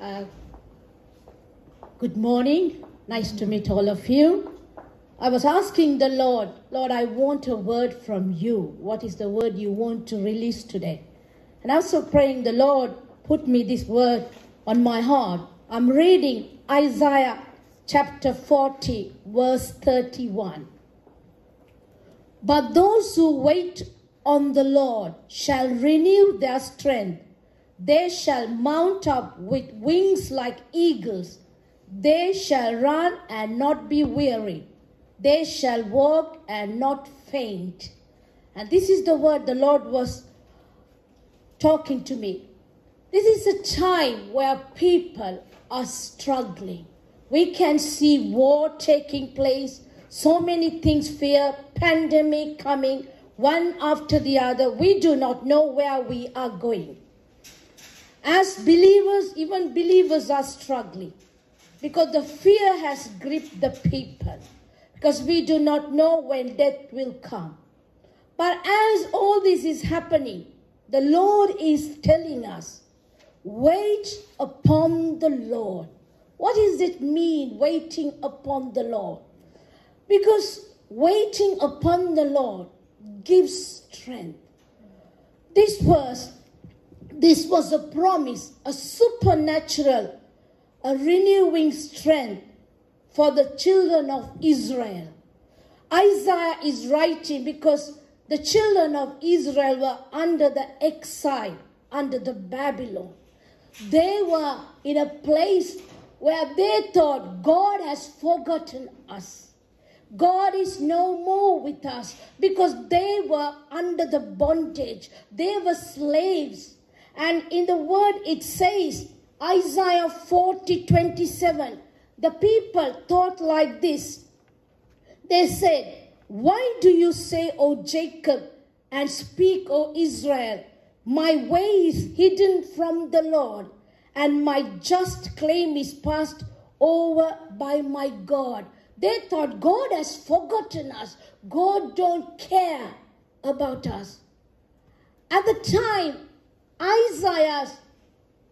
Uh, good morning. Nice to meet all of you. I was asking the Lord, Lord, I want a word from you. What is the word you want to release today? And I also praying, the Lord put me this word on my heart. I'm reading Isaiah chapter 40, verse 31. But those who wait on the Lord shall renew their strength. They shall mount up with wings like eagles. They shall run and not be weary. They shall walk and not faint. And this is the word the Lord was talking to me. This is a time where people are struggling. We can see war taking place, so many things fear, pandemic coming, one after the other. We do not know where we are going. As believers, even believers are struggling because the fear has gripped the people because we do not know when death will come. But as all this is happening, the Lord is telling us, wait upon the Lord. What does it mean, waiting upon the Lord? Because waiting upon the Lord gives strength. This verse, this was a promise, a supernatural, a renewing strength for the children of Israel. Isaiah is writing because the children of Israel were under the exile, under the Babylon. They were in a place where they thought God has forgotten us. God is no more with us because they were under the bondage. They were slaves. And in the word it says, Isaiah 40 27, the people thought like this. They said, Why do you say, O Jacob, and speak, O Israel? My way is hidden from the Lord, and my just claim is passed over by my God. They thought God has forgotten us. God don't care about us. At the time, Isaiah's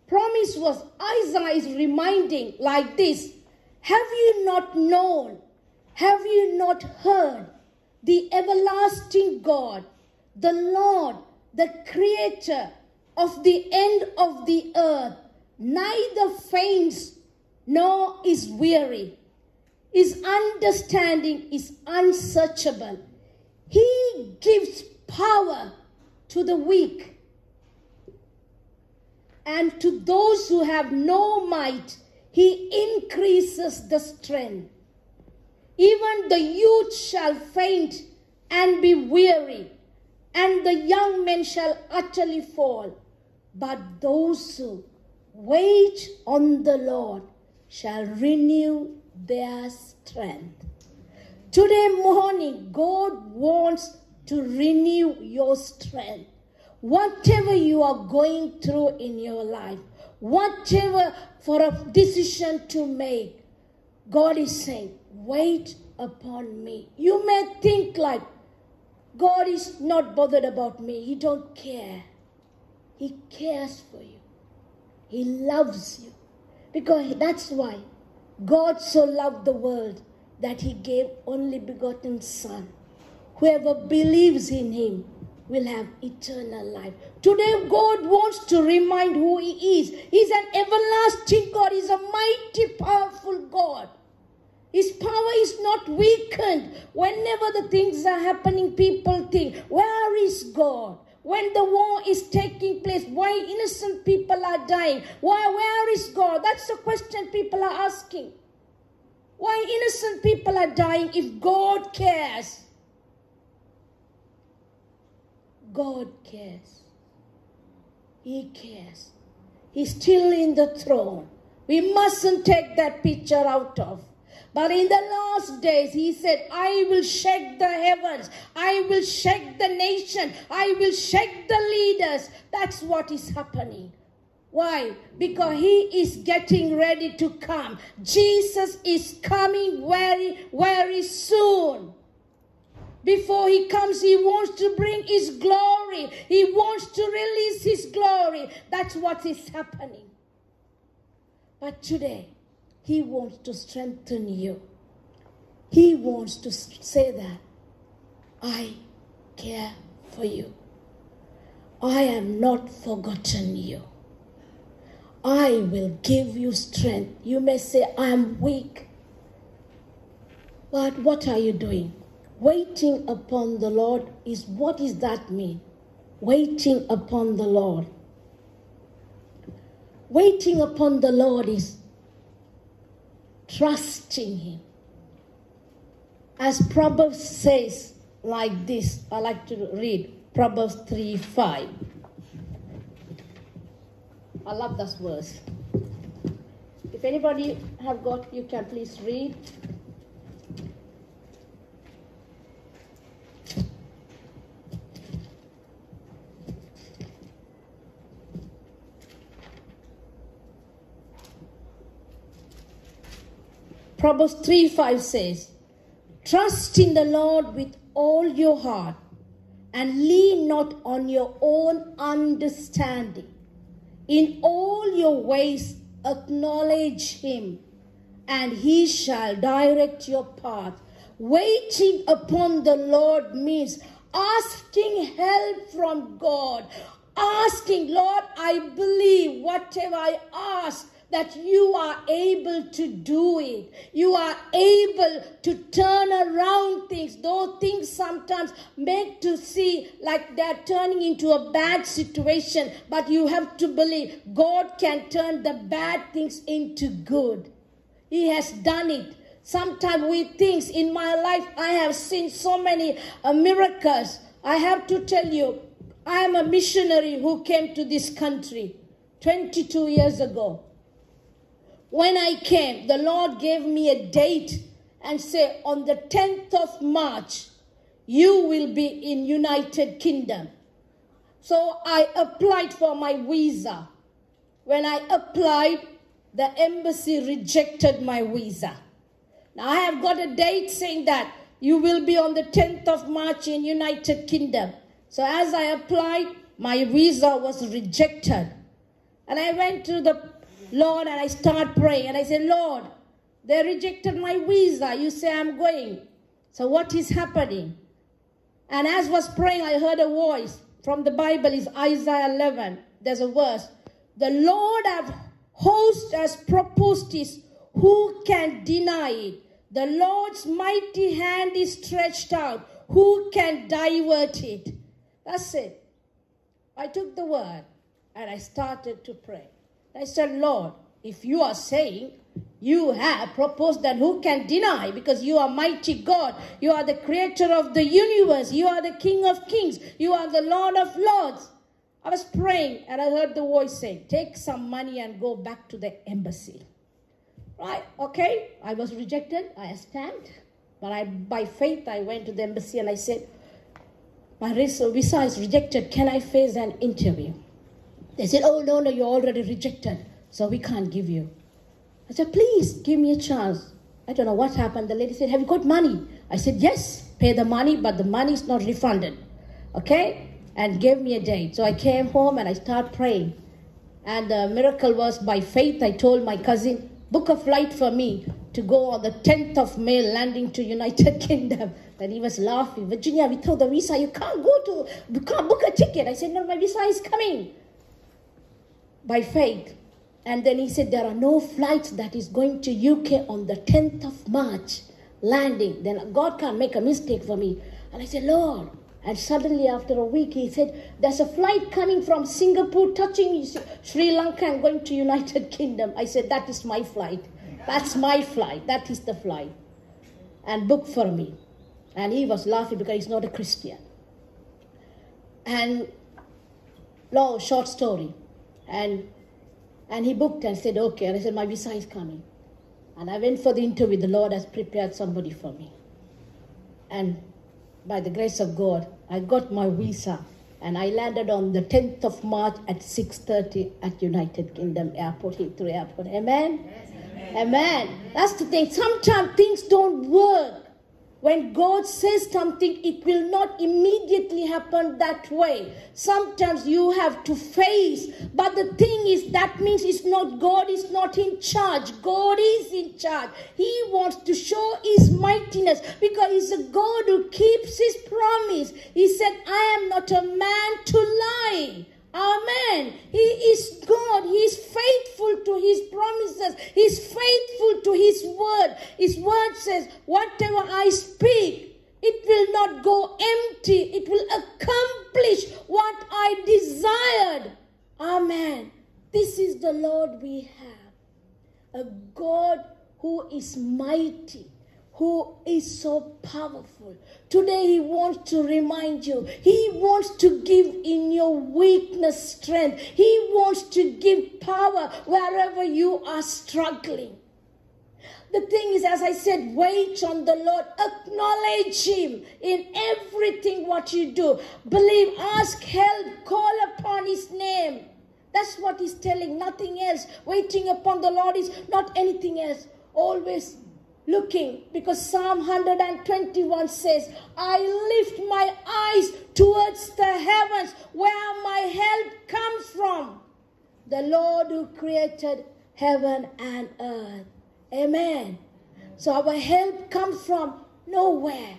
promise was Isaiah is reminding like this Have you not known? Have you not heard? The everlasting God, the Lord, the creator of the end of the earth, neither faints nor is weary. His understanding is unsearchable. He gives power to the weak. And to those who have no might, he increases the strength. Even the youth shall faint and be weary, and the young men shall utterly fall. But those who wait on the Lord shall renew their strength. Today morning, God wants to renew your strength. Whatever you are going through in your life, whatever for a decision to make, God is saying, wait upon me. You may think like God is not bothered about me. He don't care. He cares for you. He loves you. Because that's why God so loved the world that he gave only begotten son. Whoever believes in him will have eternal life. Today, God wants to remind who He is. He's an everlasting God, He's a mighty, powerful God. His power is not weakened. Whenever the things are happening, people think, Where is God? When the war is taking place, why innocent people are dying? Why, where is God? That's the question people are asking. Why innocent people are dying if God cares? God cares. He cares. He's still in the throne. We mustn't take that picture out of. But in the last days, he said, I will shake the heavens. I will shake the nation. I will shake the leaders. That's what is happening. Why? Because he is getting ready to come. Jesus is coming very, very soon. Before he comes, he wants to bring his glory. He wants to release his glory. That's what is happening. But today, He wants to strengthen you. He wants to say that I care for you. I have not forgotten you. I will give you strength. You may say, I am weak. But what are you doing? Waiting upon the Lord is what does that mean? Waiting upon the Lord. Waiting upon the Lord is trusting Him. As Proverbs says like this, I like to read Proverbs 3 5. I love this verse. If anybody have got, you can please read. Proverbs 3 5 says, Trust in the Lord with all your heart and lean not on your own understanding. In all your ways, acknowledge him, and he shall direct your path. Waiting upon the Lord means asking help from God. Asking, Lord, I believe whatever I ask that you are able to do it. You are able to turn around things, though things sometimes make to see like they're turning into a bad situation, but you have to believe God can turn the bad things into good. He has done it. Sometimes we think in my life I have seen so many uh, miracles. I have to tell you, I am a missionary who came to this country 22 years ago. When I came, the Lord gave me a date and said, on the 10th of March, you will be in United Kingdom. So I applied for my visa. When I applied, the embassy rejected my visa. Now I have got a date saying that you will be on the 10th of March in United Kingdom. So as I applied, my visa was rejected. And I went to the Lord, and I start praying, and I say, Lord, they rejected my visa. You say I'm going. So what is happening? And as was praying, I heard a voice from the Bible is Isaiah 11. There's a verse. The Lord of hosts has proposed this. Who can deny it? The Lord's mighty hand is stretched out. Who can divert it? That's it. I took the word and I started to pray. I said, Lord, if you are saying you have proposed, then who can deny? Because you are mighty God. You are the creator of the universe. You are the King of kings. You are the Lord of lords. I was praying and I heard the voice say, Take some money and go back to the embassy. Right? Okay. I was rejected. I stand. But I, by faith, I went to the embassy and I said, My visa is rejected. Can I face an interview? They said, Oh, no, no, you're already rejected, so we can't give you. I said, Please give me a chance. I don't know what happened. The lady said, Have you got money? I said, Yes, pay the money, but the money is not refunded. Okay? And gave me a date. So I came home and I started praying. And the miracle was by faith. I told my cousin, book a flight for me to go on the 10th of May, landing to United Kingdom. And he was laughing. Virginia, without the visa, you can't go to, you can't book a ticket. I said, no, my visa is coming by faith. And then he said, There are no flights that is going to UK on the 10th of March landing. Then God can't make a mistake for me. And I said, Lord. And suddenly, after a week, he said, There's a flight coming from Singapore touching Sri Lanka and going to United Kingdom. I said, That is my flight. That's my flight. That is the flight. And book for me. And he was laughing because he's not a Christian. And long, short story. And, and he booked and said, okay. And I said, my visa is coming. And I went for the interview. The Lord has prepared somebody for me. And by the grace of God, I got my visa. And I landed on the 10th of March at 6.30 at United Kingdom Airport, Heathrow Airport. Amen? Yes, amen? Amen. That's the thing. Sometimes things don't work When God says something, it will not immediately happen that way. Sometimes you have to face. But the thing is, that means it's not God is not in charge. God is in charge. He wants to show his mightiness because he's a God who keeps his promise. He said, I am not a man to lie. Amen. He is God. He is faithful to His promises. He is faithful to His word. His word says, Whatever I speak, it will not go empty. It will accomplish what I desired. Amen. This is the Lord we have. A God who is mighty who is so powerful. Today, He wants to remind you. He wants to give in your weakness strength. He wants to give power wherever you are struggling. The thing is, as I said, wait on the Lord. Acknowledge Him in everything what you do. Believe, ask help, call upon His name. That's what He's telling, nothing else. Waiting upon the Lord is not anything else. Always looking because Psalm 121 says, I lift my eyes towards the heavens where my help comes from. The Lord who created heaven and earth. Amen. So our help comes from nowhere.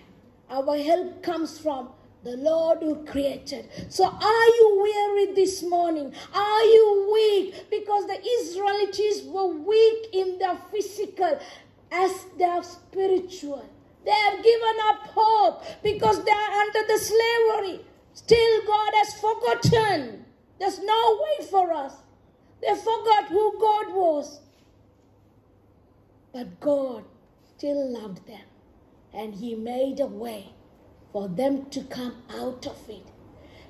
Our help comes from the Lord who created. So are you weary this morning? Are you weak? Because the Israelites were weak in their physical as they are spiritual. They have given up hope because they are under the slavery. Still, God has forgotten. There's no way for us. They forgot who God was. But God still loved them. And He made a way for them to come out of it.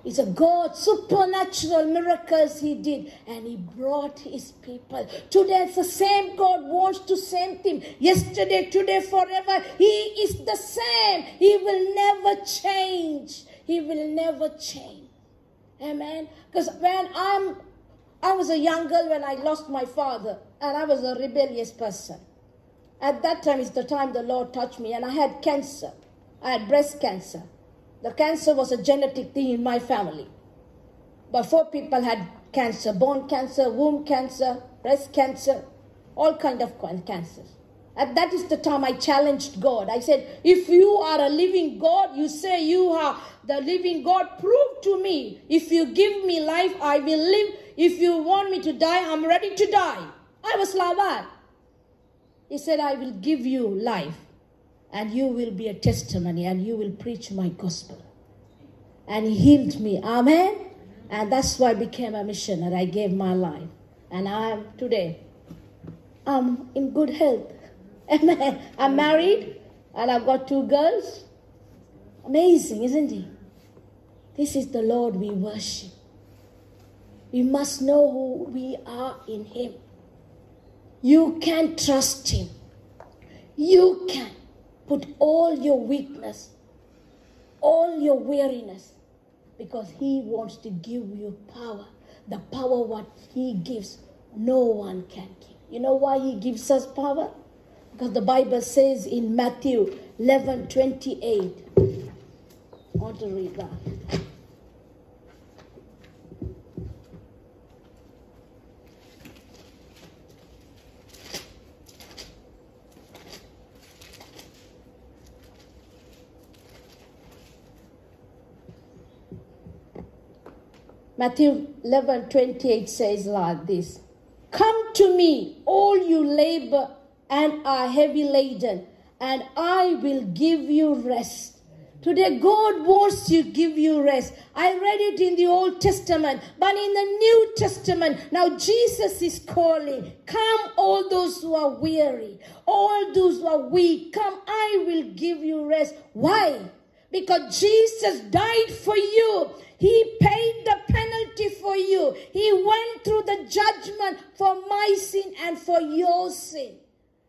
It's a God, supernatural miracles He did, and He brought His people. Today, it's the same God wants to same thing. Yesterday, today, forever. He is the same. He will never change. He will never change. Amen. Because when I'm, I was a young girl when I lost my father, and I was a rebellious person. At that time is the time the Lord touched me, and I had cancer. I had breast cancer. The cancer was a genetic thing in my family. But four people had cancer, bone cancer, womb cancer, breast cancer, all kind of cancers. And that is the time I challenged God. I said, if you are a living God, you say you are the living God, prove to me. If you give me life, I will live. If you want me to die, I'm ready to die. I was that. He said, I will give you life and you will be a testimony and you will preach my gospel. And he healed me. Amen. And that's why I became a missionary. I gave my life. And I am today, I'm in good health. Amen. I'm married and I've got two girls. Amazing, isn't it? This is the Lord we worship. We must know who we are in Him. You can trust Him. You can. Put all your weakness, all your weariness, because He wants to give you power. The power what He gives, no one can give. You know why He gives us power? Because the Bible says in Matthew 11 28. I want to read that. Matthew 11 28 says like this Come to me, all you labor and are heavy laden, and I will give you rest. Today, God wants you to give you rest. I read it in the Old Testament, but in the New Testament, now Jesus is calling. Come, all those who are weary, all those who are weak, come, I will give you rest. Why? Because Jesus died for you. He paid the penalty for you. He went through the judgment for my sin and for your sin.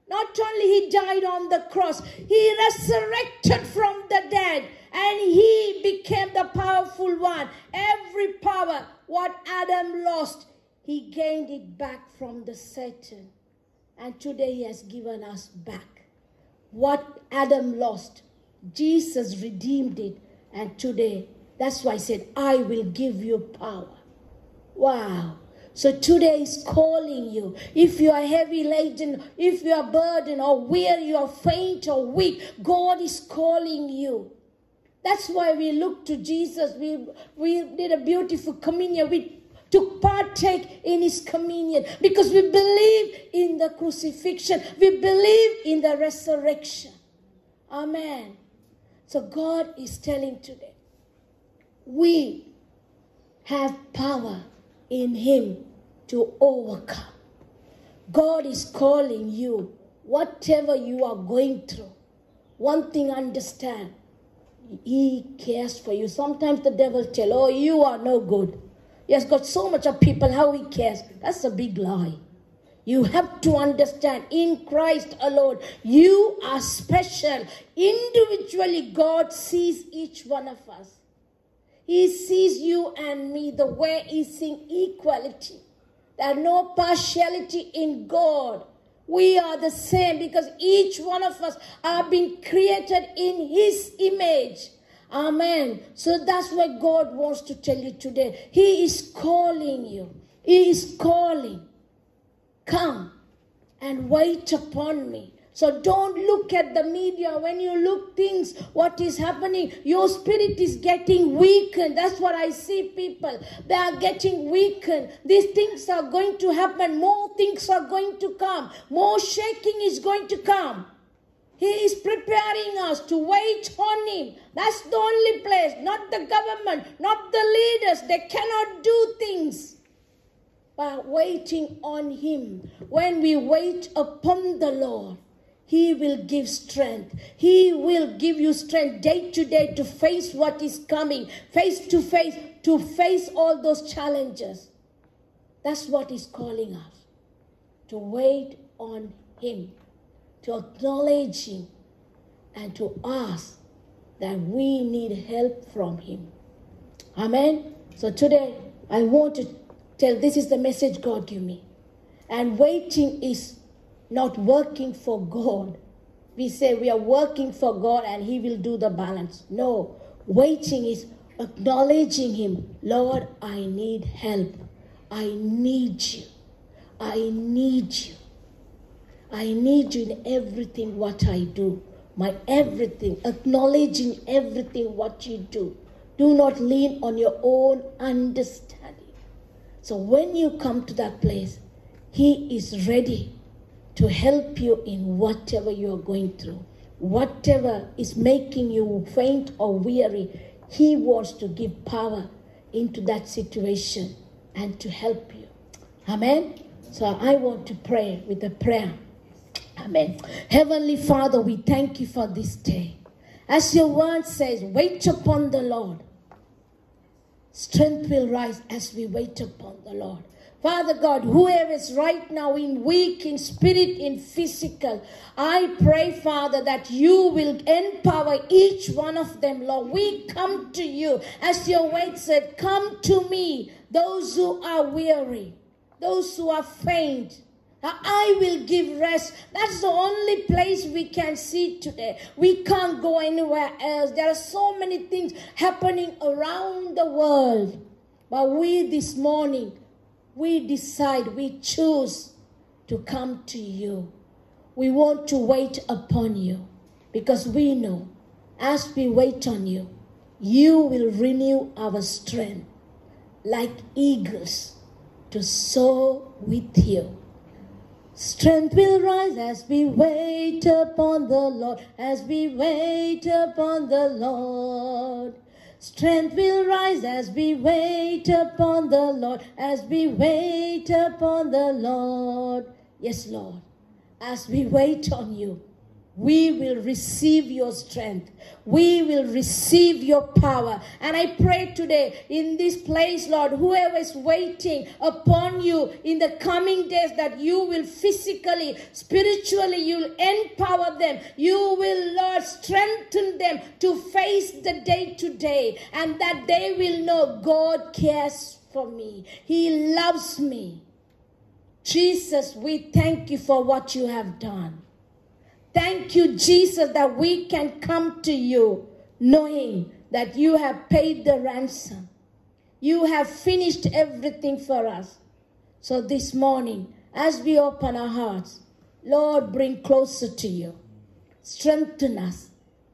Not only he died on the cross, he resurrected from the dead and he became the powerful one. Every power, what Adam lost, he gained it back from the Satan. And today he has given us back. What Adam lost, Jesus redeemed it. And today, that's why I said, I will give you power. Wow. So today is calling you. If you are heavy laden, if you are burdened or weary or faint or weak, God is calling you. That's why we look to Jesus. We, we did a beautiful communion. We took partake in his communion because we believe in the crucifixion. We believe in the resurrection. Amen. So God is telling today, we have power in him to overcome. God is calling you, whatever you are going through. One thing understand, he cares for you. Sometimes the devil tell, oh, you are no good. He has got so much of people, how he cares. That's a big lie. You have to understand in Christ alone, you are special. Individually, God sees each one of us. He sees you and me the way He sees equality. There's no partiality in God. We are the same because each one of us are being created in His image. Amen. So that's what God wants to tell you today. He is calling you. He is calling. Come and wait upon me. So don't look at the media. When you look things, what is happening, your spirit is getting weakened. That's what I see people. They are getting weakened. These things are going to happen. More things are going to come. More shaking is going to come. He is preparing us to wait on Him. That's the only place, not the government, not the leaders. They cannot do things by waiting on Him. When we wait upon the Lord, He will give strength. He will give you strength day to day to face what is coming, face to face, to face all those challenges. That's what He's calling us to wait on Him to acknowledge Him and to ask that we need help from Him. Amen. So today I want to tell this is the message God gave me. And waiting is not working for God. We say we are working for God and He will do the balance. No, waiting is acknowledging Him. Lord, I need help. I need you. I need you. I need you in everything what I do. My everything, acknowledging everything what you do. Do not lean on your own understanding. So when you come to that place, He is ready to help you in whatever you are going through. Whatever is making you faint or weary, He wants to give power into that situation and to help you. Amen. So I want to pray with a prayer. Amen. Heavenly Father, we thank you for this day. As your word says, wait upon the Lord. Strength will rise as we wait upon the Lord. Father God, whoever is right now in weak, in spirit, in physical, I pray, Father, that you will empower each one of them, Lord. We come to you, as your word said, come to me, those who are weary, those who are faint, I will give rest. That's the only place we can see today. We can't go anywhere else. There are so many things happening around the world. But we this morning, we decide, we choose to come to you. We want to wait upon you because we know as we wait on you, you will renew our strength like eagles to soar with you. Strength will rise as we wait upon the Lord, as we wait upon the Lord. Strength will rise as we wait upon the Lord, as we wait upon the Lord. Yes, Lord, as we wait on you we will receive your strength. We will receive your power. And I pray today in this place, Lord, whoever is waiting upon you in the coming days, that you will physically, spiritually, you'll empower them. You will, Lord, strengthen them to face the day to day. And that they will know God cares for me. He loves me. Jesus, we thank you for what you have done. Thank you, Jesus, that we can come to you knowing that you have paid the ransom. You have finished everything for us. So this morning, as we open our hearts, Lord, bring closer to you. Strengthen us,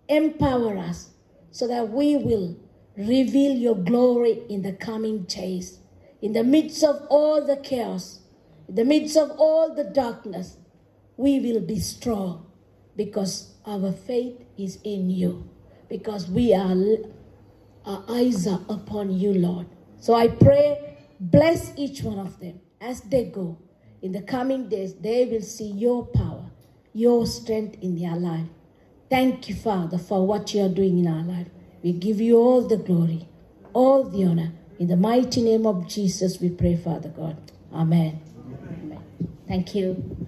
empower us, so that we will reveal your glory in the coming days. In the midst of all the chaos, in the midst of all the darkness, we will be strong because our faith is in you, because we are, our eyes are upon you, Lord. So I pray, bless each one of them as they go. In the coming days, they will see your power, your strength in their life. Thank you, Father, for what you are doing in our life. We give you all the glory, all the honor. In the mighty name of Jesus, we pray, Father God. Amen. Amen. Thank you.